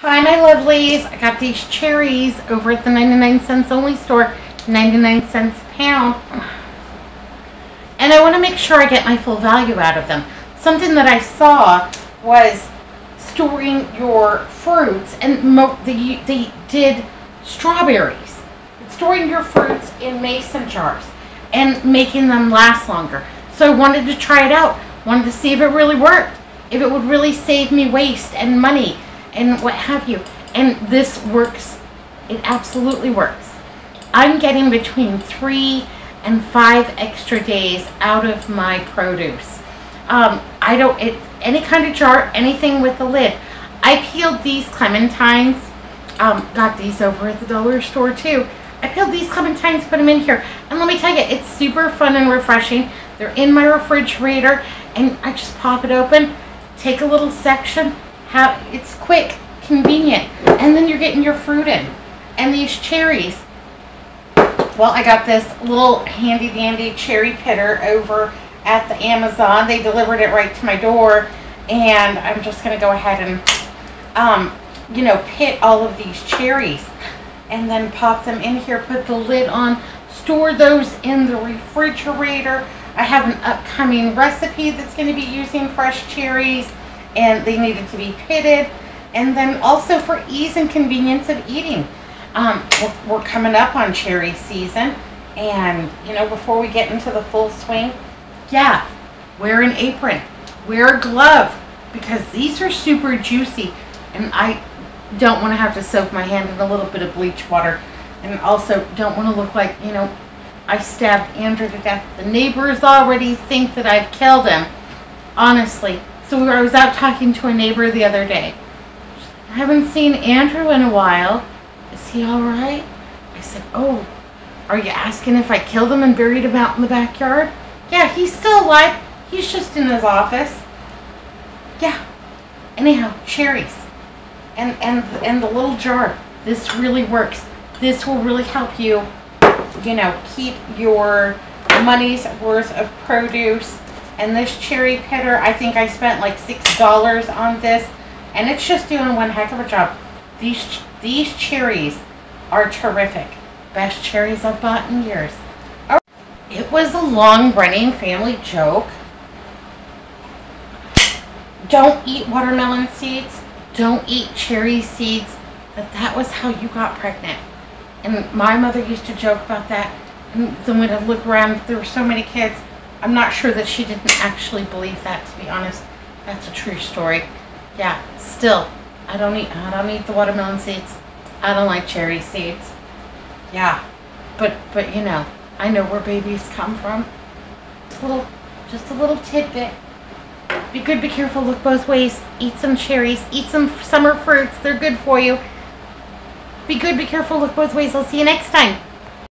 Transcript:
Hi, my lovelies. I got these cherries over at the 99 cents only store, 99 cents a pound. And I want to make sure I get my full value out of them. Something that I saw was storing your fruits, and they, they did strawberries. Storing your fruits in mason jars and making them last longer. So I wanted to try it out. Wanted to see if it really worked. If it would really save me waste and money and what have you. And this works. It absolutely works. I'm getting between three and five extra days out of my produce. Um, I don't, it, any kind of jar, anything with a lid. I peeled these clementines, um, got these over at the dollar store too. I peeled these clementines, put them in here. And let me tell you, it's super fun and refreshing. They're in my refrigerator and I just pop it open, take a little section, it's quick, convenient, and then you're getting your fruit in. And these cherries, well, I got this little handy dandy cherry pitter over at the Amazon. They delivered it right to my door, and I'm just gonna go ahead and, um, you know, pit all of these cherries, and then pop them in here, put the lid on, store those in the refrigerator. I have an upcoming recipe that's going to be using fresh cherries and they needed to be pitted. And then also for ease and convenience of eating. Um, we're, coming up on cherry season. And, you know, before we get into the full swing, yeah, wear an apron, wear a glove, because these are super juicy. And I don't want to have to soak my hand in a little bit of bleach water. And also don't want to look like, you know, I stabbed Andrew to death. The neighbors already think that I've killed him. Honestly, so I was out talking to a neighbor the other day. I haven't seen Andrew in a while. Is he all right? I said, oh, are you asking if I killed him and buried him out in the backyard? Yeah, he's still alive. He's just in his office. Yeah. Anyhow, cherries. And, and, and the little jar. This really works. This will really help you, you know, keep your money's worth of produce and this cherry pitter, I think I spent like $6 on this. And it's just doing one heck of a job. These, these cherries are terrific. Best cherries I've bought in years. Oh, it was a long running family joke. Don't eat watermelon seeds. Don't eat cherry seeds. That that was how you got pregnant. And my mother used to joke about that. And then when I look around, there were so many kids I'm not sure that she didn't actually believe that, to be honest. That's a true story. Yeah, still, I don't eat, I don't eat the watermelon seeds. I don't like cherry seeds. Yeah, but, but you know, I know where babies come from. Just a little, just a little tidbit. Be good, be careful, look both ways. Eat some cherries, eat some summer fruits. They're good for you. Be good, be careful, look both ways. I'll see you next time.